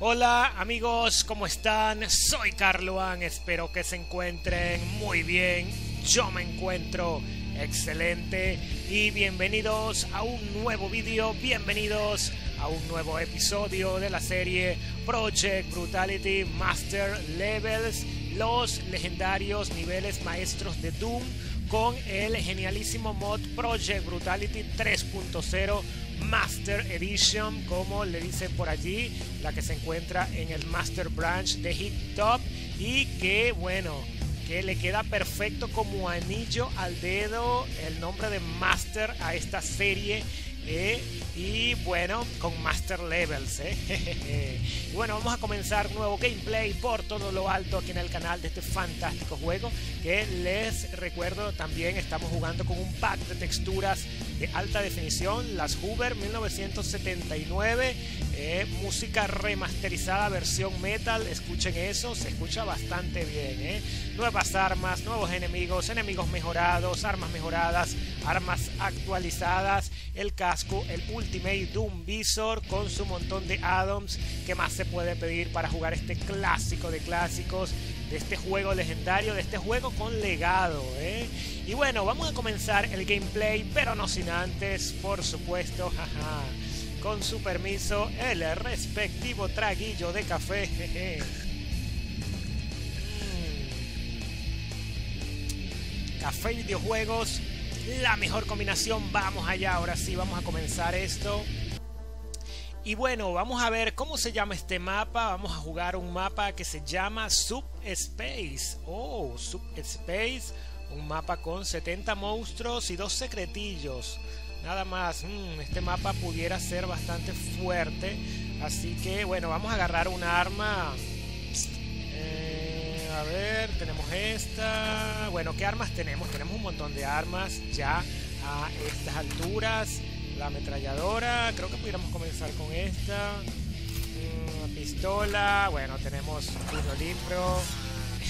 Hola amigos, ¿cómo están? Soy Carloan, espero que se encuentren muy bien. Yo me encuentro excelente y bienvenidos a un nuevo vídeo, bienvenidos a un nuevo episodio de la serie Project Brutality Master Levels, los legendarios niveles maestros de Doom con el genialísimo mod Project Brutality 3.0 Master Edition, como le dicen por allí, la que se encuentra en el Master Branch de Hit Top. Y que bueno, que le queda perfecto como anillo al dedo el nombre de Master a esta serie eh, y bueno, con Master Levels. Eh. bueno, vamos a comenzar nuevo gameplay por todo lo alto aquí en el canal de este fantástico juego. Que les recuerdo también estamos jugando con un pack de texturas de alta definición, las Hoover 1979, eh, música remasterizada versión metal, escuchen eso, se escucha bastante bien. Eh. Nuevas armas, nuevos enemigos, enemigos mejorados, armas mejoradas, armas actualizadas, el casco, el Ultimate Doom Visor con su montón de addons. que más se puede pedir para jugar este clásico de clásicos? De este juego legendario, de este juego con legado, ¿eh? Y bueno, vamos a comenzar el gameplay, pero no sin antes, por supuesto, con su permiso, el respectivo traguillo de café. Jeje. Mm. Café videojuegos la mejor combinación. Vamos allá, ahora sí, vamos a comenzar esto. Y bueno, vamos a ver cómo se llama este mapa. Vamos a jugar un mapa que se llama Subspace. Oh, Subspace. Un mapa con 70 monstruos y dos secretillos. Nada más. Mm, este mapa pudiera ser bastante fuerte. Así que bueno, vamos a agarrar una arma a ver, tenemos esta. Bueno, ¿qué armas tenemos? Tenemos un montón de armas ya a estas alturas. La ametralladora, creo que pudiéramos comenzar con esta. Mm, pistola, bueno, tenemos puño limpio,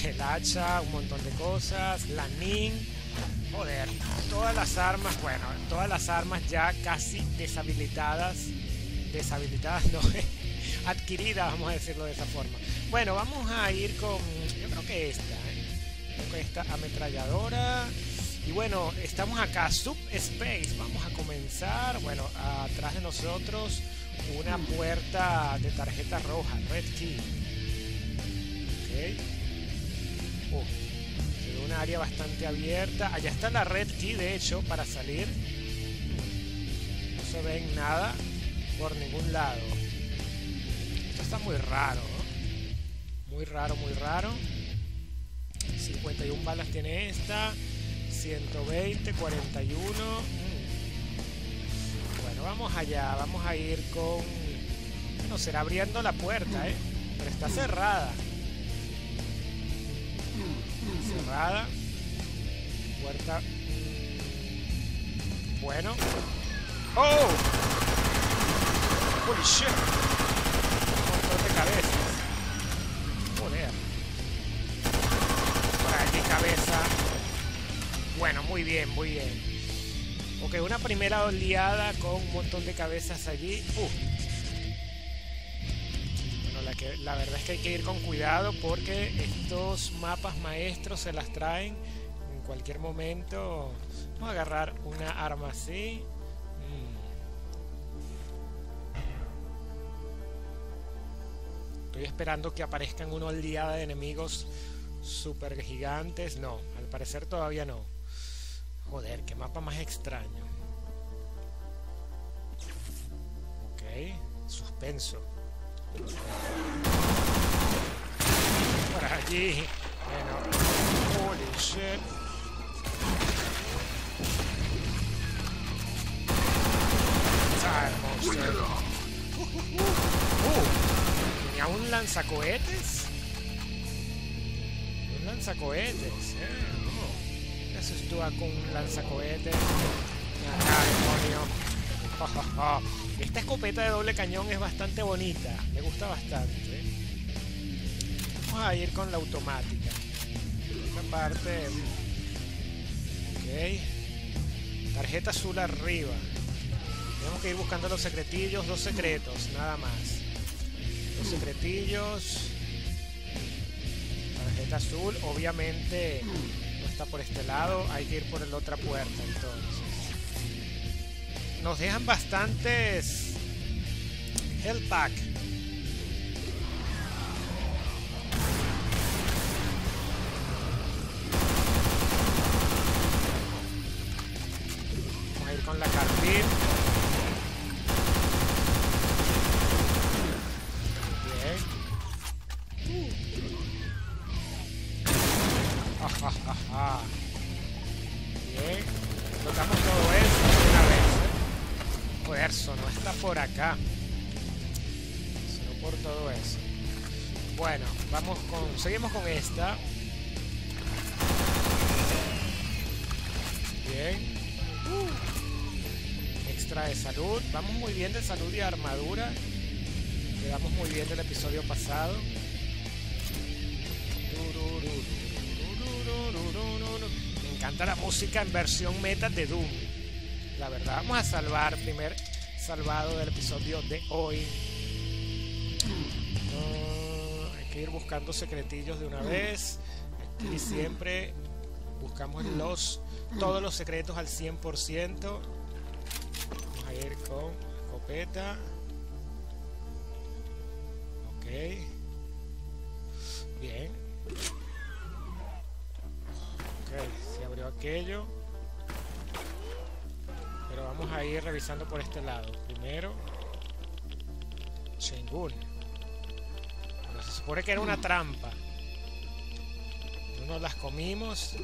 el hacha, un montón de cosas. La NIN, joder, todas las armas, bueno, todas las armas ya casi deshabilitadas. Deshabilitadas, no, adquiridas, vamos a decirlo de esa forma. Bueno, vamos a ir con que esta, ¿eh? esta ametralladora. Y bueno, estamos acá, Subspace. Vamos a comenzar. Bueno, atrás de nosotros una puerta de tarjeta roja, Red Key. Ok. Oh, una área bastante abierta. Allá está la Red Key, de hecho, para salir. No se ve nada por ningún lado. Esto está muy raro. Muy raro, muy raro. 51 balas tiene esta. 120, 41. Mm. Bueno, vamos allá. Vamos a ir con... Bueno, será abriendo la puerta, ¿eh? Pero está cerrada. Cerrada. Puerta... Bueno. ¡Oh! ¡Holy shit! Un cabeza. Muy bien, muy bien. Ok, una primera oleada con un montón de cabezas allí. Bueno, la, verdad es que hay que ir con cuidado porque estos mapas maestros se las traen en cualquier momento. Vamos a agarrar una arma así. Mm. Estoy esperando que aparezcan una oleada de enemigos super gigantes. No, al parecer todavía no. Joder, qué mapa más extraño. Ok, suspenso. Por allí. Bueno, holy shit. Uh, uh, uh. ¿Tenía un lanzacohetes? lanzacohetes. ¿eh? Estuvo con un lanzacohetes. Acá, demonio. Esta escopeta de doble cañón es bastante bonita. Me gusta bastante. Vamos a ir con la automática. Esta parte. Ok. Tarjeta azul arriba. Tenemos que ir buscando los secretillos, dos secretos, nada más. estos secretillos. Tarjeta azul, obviamente está por este lado, hay que ir por la otra puerta entonces. Nos dejan bastantes health Vamos muy bien de salud y armadura. Quedamos muy bien del episodio pasado. Me encanta la música en versión meta de Doom. La verdad, vamos a salvar primer salvado del episodio de hoy. Hay que ir buscando secretillos de una vez. Aquí siempre buscamos los todos los secretos al 100%. Con escopeta. Ok. Bien. Ok, se abrió aquello. Pero vamos a ir revisando por este lado. Primero, Shengun. Bueno, se supone que era una trampa. No nos las comimos.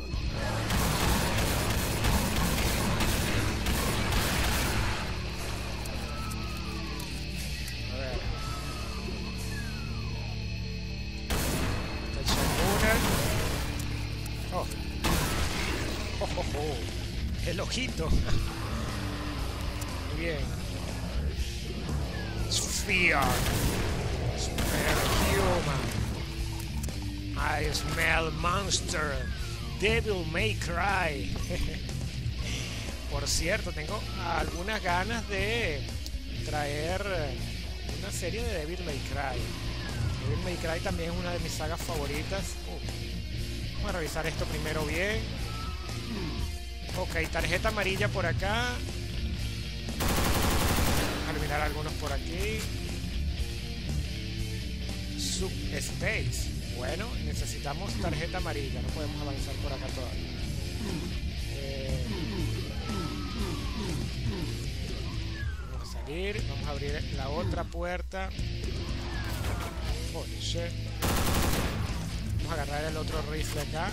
El ojito. Muy bien. Sphere. Sphere human. I smell monster. Devil may cry. Por cierto, tengo algunas ganas de traer una serie de Devil May Cry. Devil May Cry también es una de mis sagas favoritas. Uh, Vamos a revisar esto primero bien. Ok, tarjeta amarilla por acá. Vamos a eliminar algunos por aquí. Subspace. Bueno, necesitamos tarjeta amarilla. No podemos avanzar por acá todavía. Eh, vamos a salir. Vamos a abrir la otra puerta. Holy shit. Vamos a agarrar el otro rifle acá.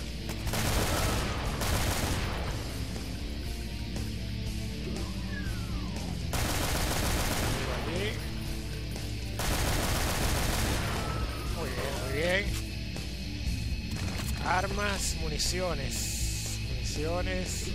Armas, municiones.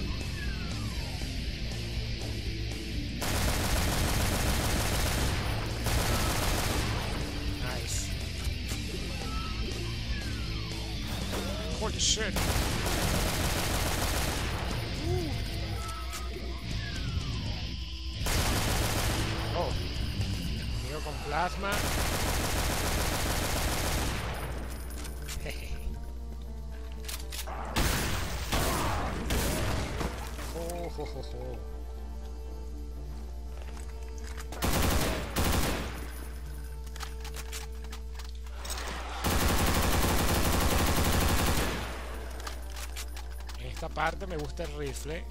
Esta parte me gusta el rifle.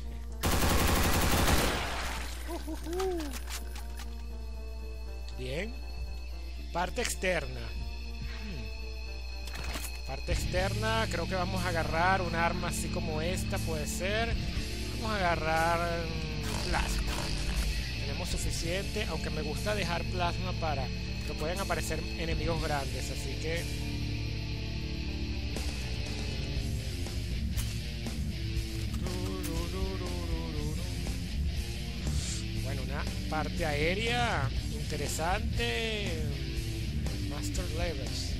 Bien. Parte externa. Hmm. Parte externa, creo que vamos a agarrar un arma así como esta, puede ser. Vamos a agarrar mm, plasma. Tenemos suficiente, aunque me gusta dejar plasma para que puedan aparecer enemigos grandes, así que... parte aérea interesante. Master Levels.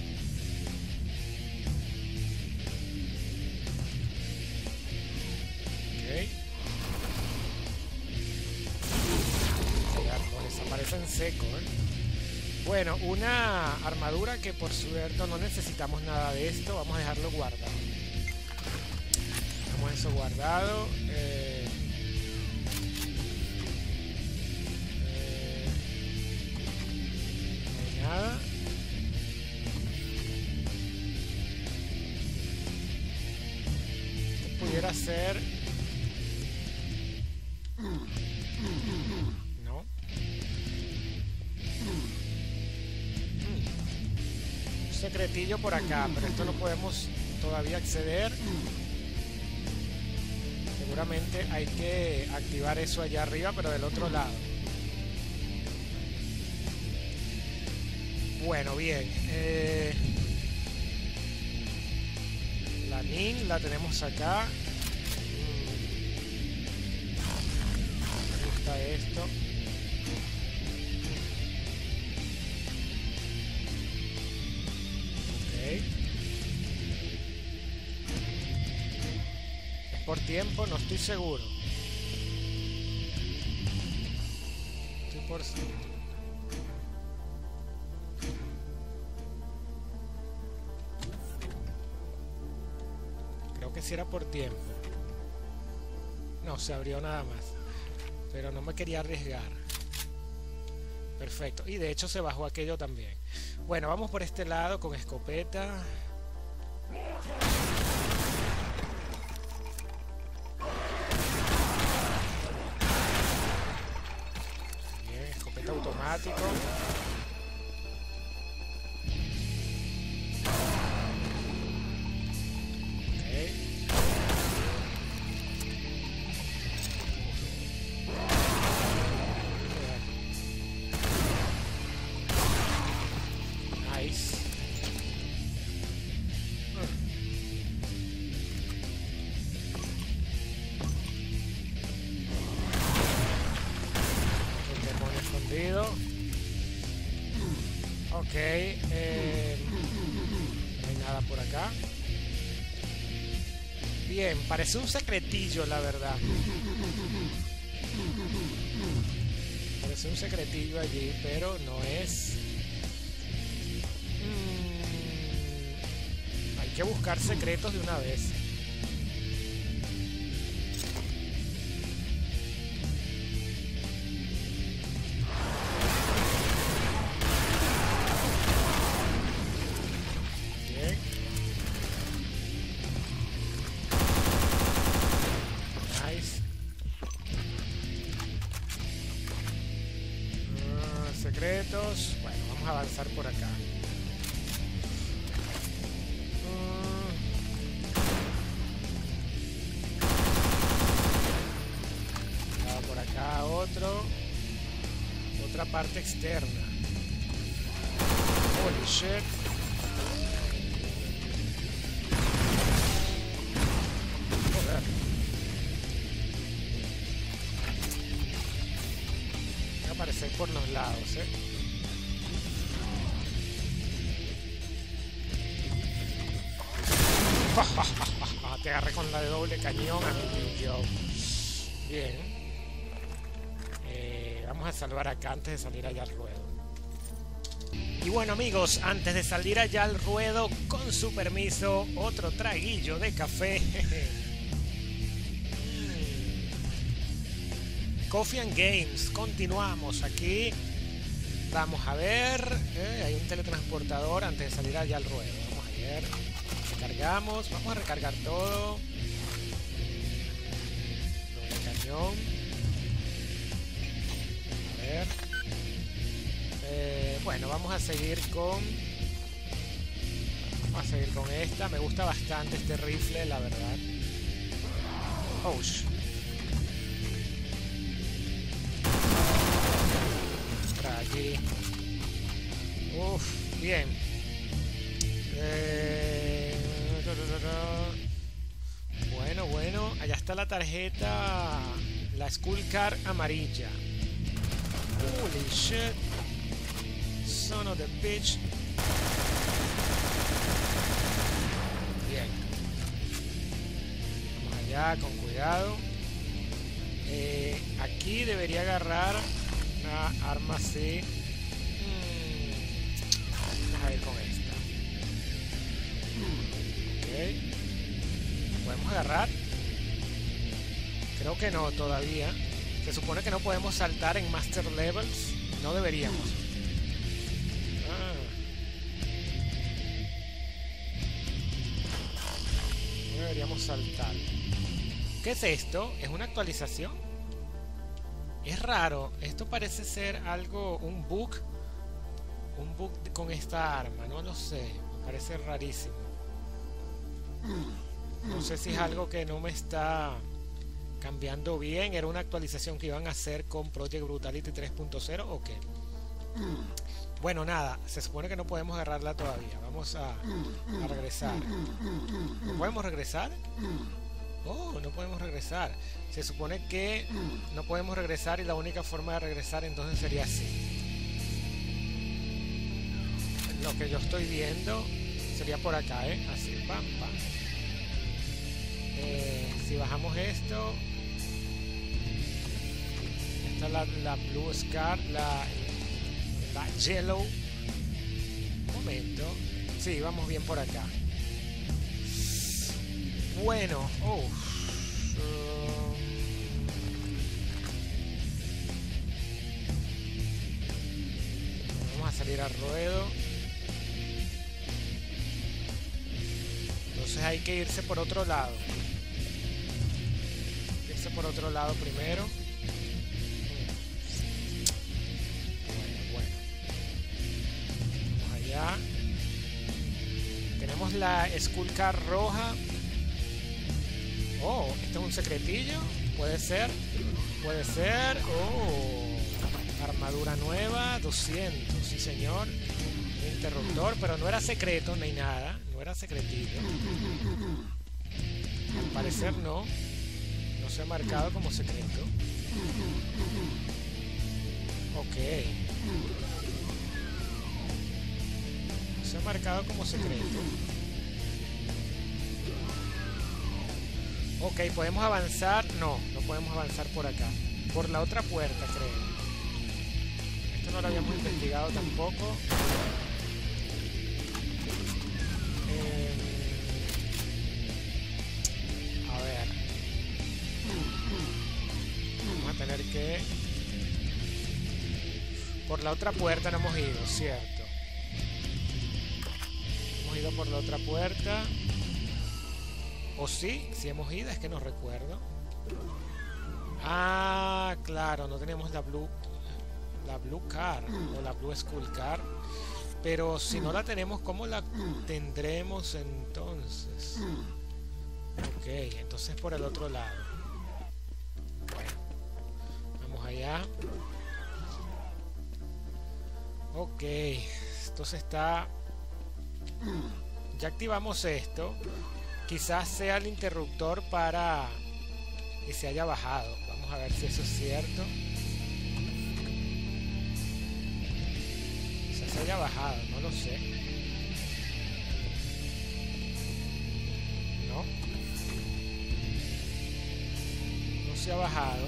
Ok. Sí, árboles aparecen seco, ¿eh? Bueno, una armadura que por suerte no necesitamos nada de esto. Vamos a dejarlo guardado. Dejamos eso guardado. Eh, pudiera ser... No. Un secretillo por acá, pero esto no podemos todavía acceder. Seguramente hay que activar eso allá arriba, pero del otro lado. Bueno, bien. eh, la NIN la tenemos acá. Mm. Me gusta esto. Por tiempo, no estoy seguro. Estoy por... si era por tiempo. No, se abrió nada más. Pero no me quería arriesgar. Perfecto. Y de hecho se bajó aquello también. Bueno, vamos por este lado con escopeta. Bien, escopeta automático. Ok. eh, no hay nada por acá. Bien, parece un secretillo, la verdad. Parece un secretillo allí, pero no es. Mm, hay que buscar secretos de una vez. Bueno, vamos a avanzar por acá. Mm. Ah, por acá otro. Otra parte externa. Holy shit. La de doble cañón, amiguillo. Bien. Eh, vamos a salvar acá antes de salir allá al ruedo. Y bueno amigos, antes de salir allá al ruedo, con su permiso, otro traguillo de café. Coffee and Games, continuamos aquí. Vamos a ver, eh, hay un teletransportador antes de salir allá al ruedo. Vamos a ver, recargamos, vamos a recargar todo. A ver. Eh, bueno, vamos a seguir con. Vamos a seguir con esta. Me gusta bastante este rifle, la verdad. Oh, aquí. Uf, bien. Eh, Allá está la tarjeta. La Skullcar amarilla. Holy shit. Son of the bitch. Bien. Vamos allá, con cuidado. Eh, aquí debería agarrar una arma C. Hmm. Vamos a ir con esta. Ok. Podemos agarrar Creo que no todavía. Se supone que no podemos saltar en Master Levels. No deberíamos. Ah. No deberíamos saltar. ¿Qué es esto? ¿Es una actualización? Es raro. Esto parece ser algo, un bug. Un bug con esta arma. No lo sé. Me parece rarísimo. No sé si es algo que no me está cambiando bien. Era una actualización que iban a hacer con Project Brutality 3.0 o qué. Bueno, nada, se supone que no podemos agarrarla todavía. Vamos a, regresar. ¿No podemos regresar? Oh, no podemos regresar. Se supone que no podemos regresar y la única forma de regresar entonces sería así. Lo que yo estoy viendo sería por acá, ¿eh? Así, pam, pam. Eh, si bajamos esto, la, Blue Scar, la, la Yellow. Un momento. Sí, vamos bien por acá. Bueno, oh. Vamos a salir al ruedo. Entonces hay que irse por otro lado. Irse por otro lado primero. Tenemos la Skull Car roja. Oh, este es un secretillo. Puede ser. Puede ser. Oh. Armadura nueva. 200. Sí, señor. Interruptor. Pero no era secreto ni nada. No era secretillo. Al parecer no. No se ha marcado como secreto. Ok. Se ha marcado como secreto. Ok, ¿podemos avanzar? No, no podemos avanzar por acá. Por la otra puerta, creo. Esto no lo habíamos investigado tampoco. Eh, a ver. Vamos a tener que... Por la otra puerta no hemos ido, cierto. Hemos ido por la otra puerta. ¿O sí? Si hemos ido, es que no recuerdo. Ah, claro, no tenemos la Blue la Blue Car o la Blue School Car. Pero si no la tenemos, ¿cómo la tendremos entonces? Ok, entonces por el otro lado. Bueno, vamos allá. Ok, entonces está... Ya activamos esto quizás sea el interruptor para que se haya bajado. Vamos a ver si eso es cierto. Quizás se haya bajado, no lo sé. No. No se ha bajado.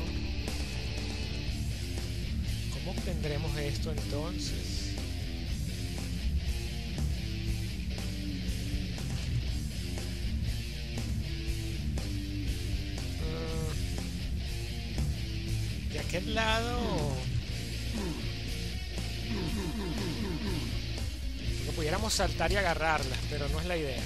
¿Cómo obtendremos esto entonces? Aquel lado. Que pudiéramos saltar y agarrarlas, pero no es la idea.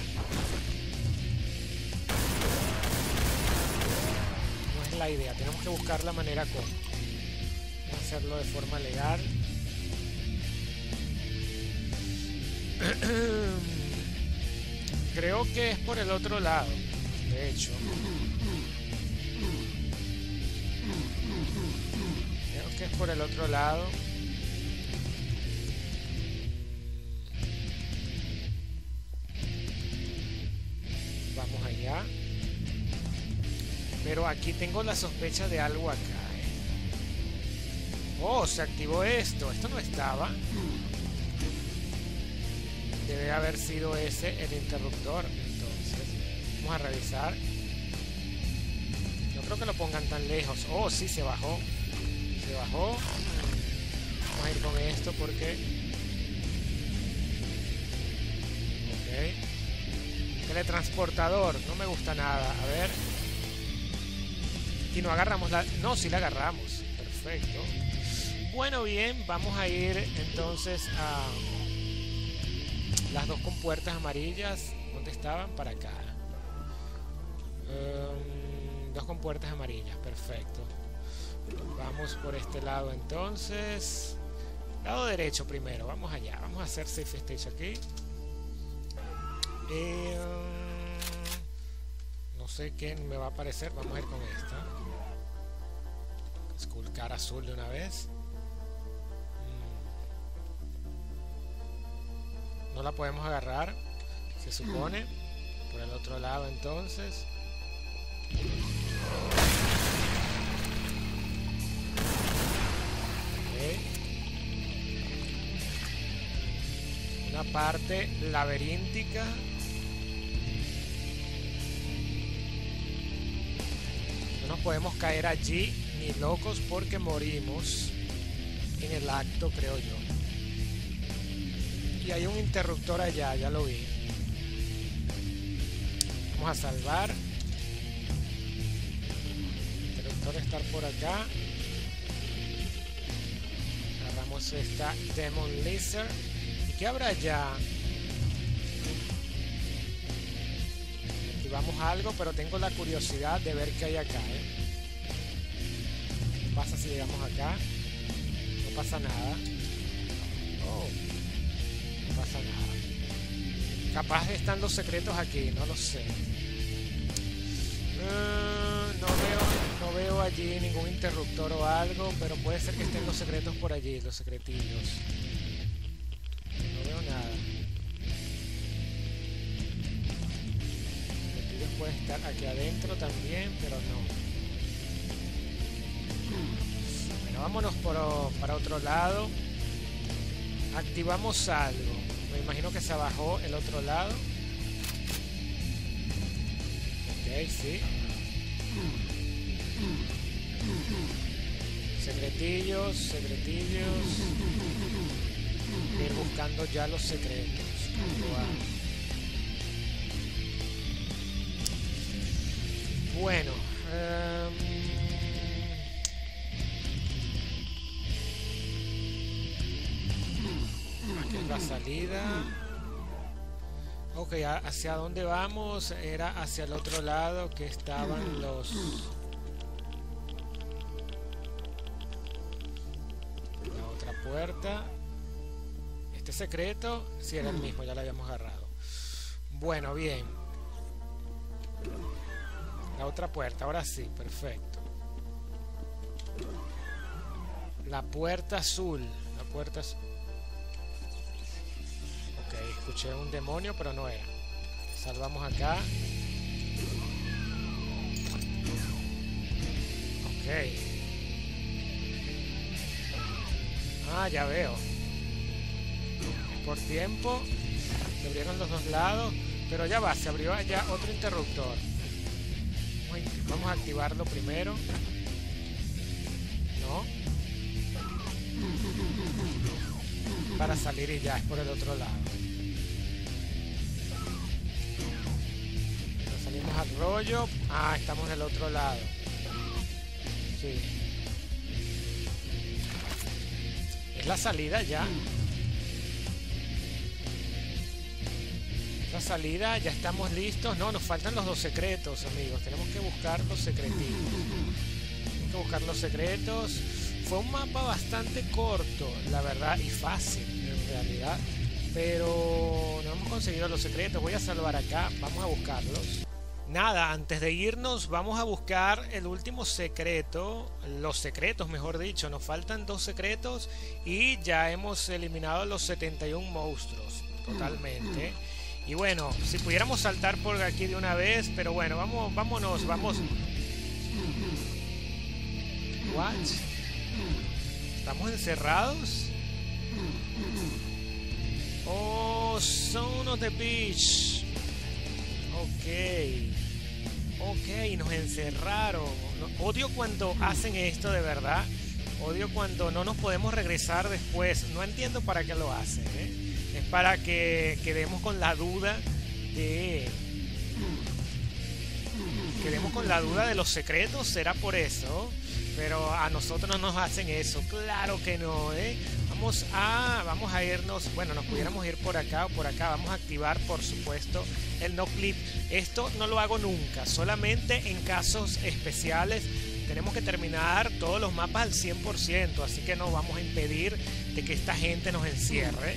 No es la idea, tenemos que buscar la manera a hacerlo de forma legal. Creo que es por el otro lado, de hecho. Es por el otro lado. Vamos allá. Pero aquí tengo la sospecha de algo acá. ¿eh? Oh, se activó esto. Esto no estaba. Debe haber sido ese el interruptor. Entonces, vamos a revisar. No creo que lo pongan tan lejos. Oh, sí, se bajó bajó. Vamos a ir con esto porque... Ok. teletransportador. No me gusta nada. A ver. Y no agarramos la... No, sí la agarramos. Perfecto. Bueno, bien. Vamos a ir entonces a las dos compuertas amarillas. ¿Dónde estaban? Para acá. Um, dos compuertas amarillas. Perfecto. Vamos por este lado entonces. Lado derecho primero. Vamos allá. Vamos a hacer safe stage aquí. Eh, no sé qué me va a aparecer. Vamos a ir con esta. Esculcar azul de una vez. Mm. No la podemos agarrar. Se supone. Por el otro lado entonces. Una parte laberíntica nos podemos caer allí ni locos porque morimos en el acto, creo yo. Y hay un interruptor allá, ya lo vi. Vamos a salvar. El interruptor estar por acá. Agarramos esta Demon Laser. ¿Y qué habrá allá? vamos algo, pero tengo la curiosidad de ver qué hay acá. ¿eh? ¿Qué pasa si llegamos acá? No pasa nada. Oh, no pasa nada. Capaz están los secretos aquí, no lo sé. Uh, no veo, no veo allí ningún interruptor o algo, pero puede ser que estén los secretos por allí, los secretillos. Puede estar aquí adentro también, pero no. Bueno, vámonos por, para otro lado. Activamos algo. Me imagino que se bajó el otro lado. Ok, sí. Secretillos, secretillos. Ir buscando ya los secretos. Bueno. Um... Aquí es la salida. Ok, ¿hacia dónde vamos? Era hacia el otro lado que estaban los... La otra puerta. Este secreto, si sí, era el mismo, ya lo habíamos agarrado. Bueno, bien. La otra puerta, ahora sí, perfecto. La puerta azul. La puerta azul. Ok, escuché un demonio, pero no era. Salvamos acá. Ok. Ah, ya veo. Por tiempo. Se abrieron los dos lados. Pero ya va, se abrió allá otro interruptor. Vamos a activarlo primero. ¿No? Para salir y ya es por el otro lado. salimos al rollo. Ah, estamos del otro lado. Sí. Es la salida ya. Salida, ya estamos listos. No, nos faltan los dos secretos, amigos. Tenemos que buscar los secretillos. Tenemos que buscar los secretos. Fue un mapa bastante corto, la verdad, y fácil, en realidad. Pero no hemos conseguido los secretos. Voy a salvar acá. Vamos a buscarlos. Nada, antes de irnos vamos a buscar el último secreto, los secretos mejor dicho, nos faltan dos secretos y ya hemos eliminado los 71 monstruos totalmente. Y bueno, si pudiéramos saltar por aquí de una vez, pero bueno, vamos, vámonos, vamos. What? ¿Estamos encerrados? Oh, son of the beach. Ok. Ok, nos encerraron. Odio cuando hacen esto de verdad. Odio cuando no nos podemos regresar después. No entiendo para qué lo hacen. ¿eh? Para que quedemos con la duda de quedemos con la duda de los secretos, será por eso. Pero a nosotros no nos hacen eso, claro que no, ¿eh? Vamos a, vamos a irnos, bueno, nos pudiéramos ir por acá o por acá, vamos a activar por supuesto el no clip. Esto no lo hago nunca, solamente en casos especiales tenemos que terminar todos los mapas al 100%, así que no vamos a impedir de que esta gente nos encierre.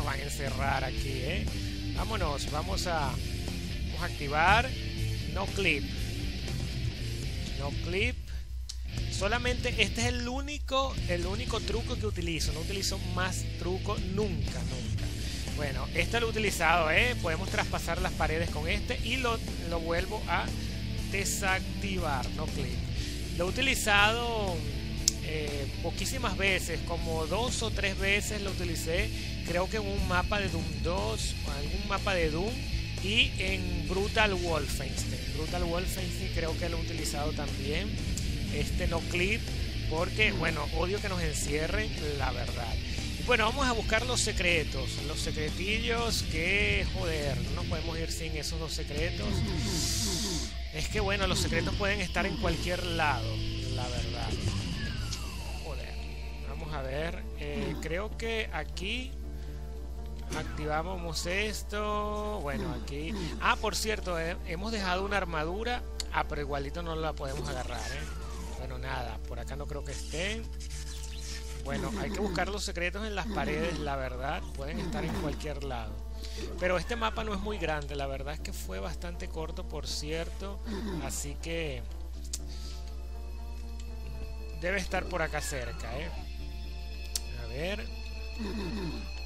¿Cómo nos van a encerrar aquí, eh? Vámonos, vamos a, vamos a activar no clip. No clip. Solamente este es el único, el único truco que utilizo. No utilizo más truco nunca, nunca. Bueno, este lo he utilizado, ¿eh? Podemos traspasar las paredes con este y lo, lo vuelvo a desactivar. No clip. Lo he utilizado eh, poquísimas veces, como dos o tres veces lo utilicé, creo que en un mapa de Doom 2, o algún mapa de Doom, y en Brutal Wolfenstein. Brutal Wolfenstein creo que lo he utilizado también, este no clip, porque bueno, odio que nos encierren, la verdad. Bueno, vamos a buscar los secretos, los secretillos que, joder, no nos podemos ir sin esos dos secretos. Es que bueno, los secretos pueden estar en cualquier lado, la verdad. A ver. Eh, creo que aquí activamos esto. Bueno, aquí. Ah, por cierto, eh, hemos dejado una armadura. Ah, pero igualito no la podemos agarrar, ¿eh? Bueno, nada, por acá no creo que esté. Bueno, hay que buscar los secretos en las paredes, la verdad. Pueden estar en cualquier lado. Pero este mapa no es muy grande, la verdad es que fue bastante corto, por cierto. Así que debe estar por acá cerca, ¿eh? Ver.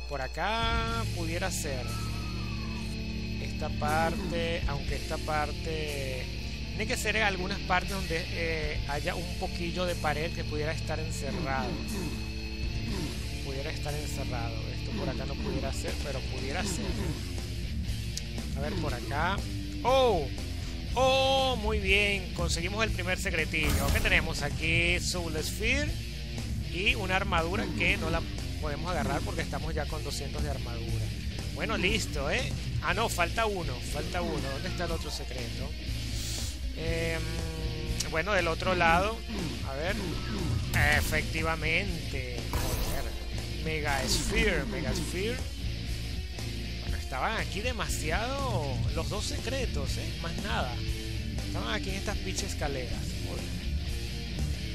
Por acá pudiera ser. Esta parte, aunque esta parte... Tiene que ser en algunas partes donde eh, haya un poquillo de pared que pudiera estar encerrado. Pudiera estar encerrado por acá no pudiera ser, pero pudiera ser. A ver, por acá. ¡Oh! ¡Oh! Muy bien. Conseguimos el primer secretillo. ¿Qué tenemos aquí? Soul Sphere. Y una armadura que no la podemos agarrar porque estamos ya con 200 de armadura. Bueno, listo, ¿eh? Ah, no, falta uno. Falta uno. ¿Dónde está el otro secreto? Em, bueno, del otro lado. A ver. Efectivamente. Mega Sphere, Mega Sphere. Estaban aquí demasiado los dos secretos, ¿eh? Más nada. Estaban aquí en estas pinches escaleras.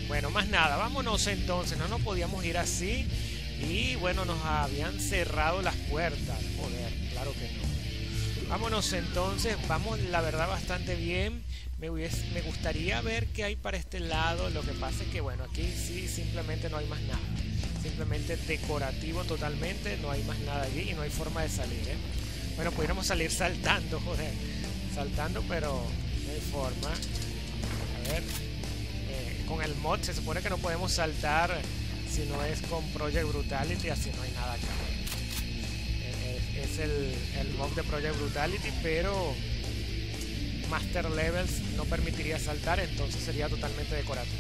Bueno, más nada. Vámonos entonces. No nos podíamos ir así. Y bueno, nos habían cerrado las puertas. Joder, claro que no. Vámonos entonces. Vamos, la verdad, bastante bien. Me, gustaría ver qué hay para este lado. Lo que pasa es que, bueno, aquí sí simplemente no hay más nada simplemente decorativo totalmente, no hay más nada allí y no hay forma de salir, ¿eh? Bueno, pudiéramos salir saltando, joder, saltando, pero no hay forma. A ver, con el mod se supone que no podemos saltar si no es con Project Brutality, así no hay nada acá. Es el, el mod de Project Brutality, pero Master Levels no permitiría saltar, entonces sería totalmente decorativo.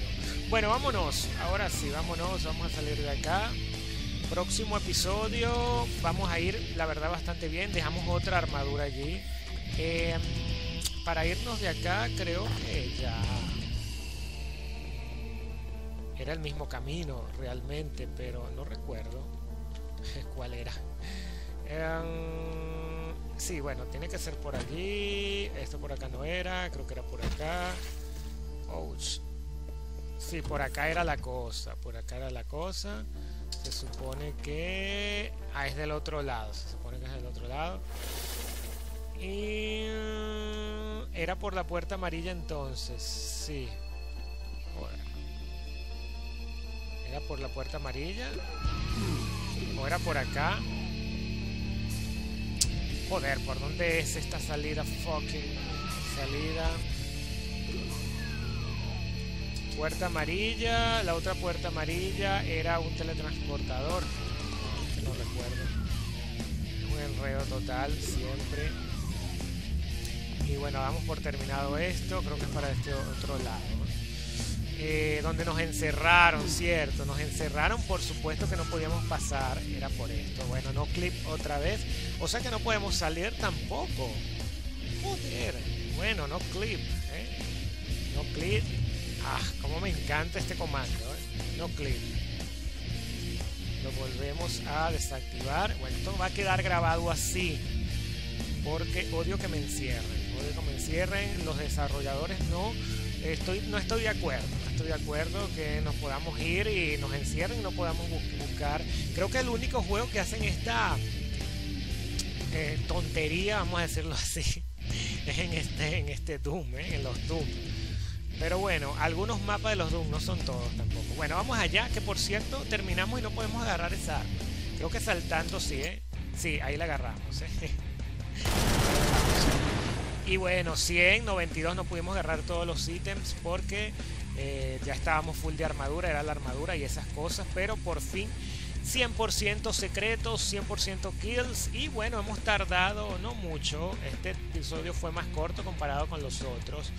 Bueno, vámonos. Ahora sí, vámonos. Vamos a salir de acá. Próximo episodio. Vamos a ir, la verdad, bastante bien. Dejamos otra armadura allí. Em, para irnos de acá, creo que ya. Era el mismo camino realmente, pero no recuerdo cuál era. Sí, bueno, tiene que ser por allí. Esto por acá no era, creo que era por acá. Ouch. Sí, por acá era la cosa, por acá era la cosa. Se supone que... Ah, es del otro lado, se supone que es del otro lado. Y... Era por la puerta amarilla entonces, sí. Era por la puerta amarilla. O era por acá. Joder, ¿por dónde es esta salida? Fucking salida puerta amarilla, la otra puerta amarilla era un teletransportador, no recuerdo. Un enredo total siempre. Y bueno, damos por terminado esto, creo que es para este otro lado. Eh, donde nos encerraron, cierto, nos encerraron, por supuesto que no podíamos pasar, era por esto. Bueno, no clip otra vez, o sea que no podemos salir tampoco. Joder, bueno, no clip. ¿eh? No clip. Ah, como me encanta este comando. ¿eh? No clip. Lo volvemos a desactivar. Bueno, esto va a quedar grabado así. Porque odio que me encierren. Odio que me encierren. Los desarrolladores no. Estoy, no estoy de acuerdo. Estoy de acuerdo que nos podamos ir y nos encierren y no podamos buscar. Creo que el único juego que hacen esta eh, tontería, vamos a decirlo así, es en este, en este Doom, eh, en los Doom. Pero bueno, algunos mapas de los Doom no son todos tampoco. Bueno, vamos allá, que por cierto, terminamos y no podemos agarrar esa arma. Creo que saltando sí, ¿eh? Sí, ahí la agarramos, ¿eh? Y bueno, 100, 92 no pudimos agarrar todos los ítems porque eh, ya estábamos full de armadura, era la armadura y esas cosas, pero por fin 100% secretos, 100% kills y bueno, hemos tardado no mucho, este episodio fue más corto comparado con los otros,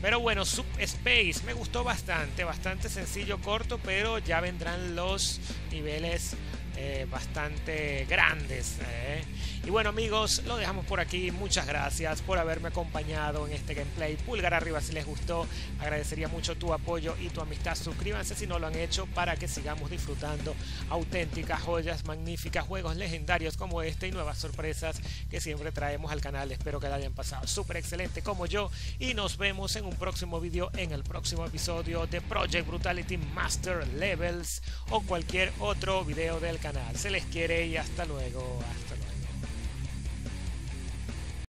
pero bueno, Subspace me gustó bastante, bastante sencillo, corto, pero ya vendrán los niveles eh, bastante grandes. Eh. Y bueno amigos, lo dejamos por aquí. Muchas gracias por haberme acompañado en este gameplay. Pulgar arriba si les gustó. Agradecería mucho tu apoyo y tu amistad. Suscríbanse si no lo han hecho para que sigamos disfrutando auténticas joyas, magníficas, juegos legendarios como este y nuevas sorpresas que siempre traemos al canal. Espero que la hayan pasado súper excelente como yo. Y nos vemos en un próximo video, en el próximo episodio de Project Brutality Master Levels o cualquier otro video del canal. Se les quiere y hasta luego. Hasta luego.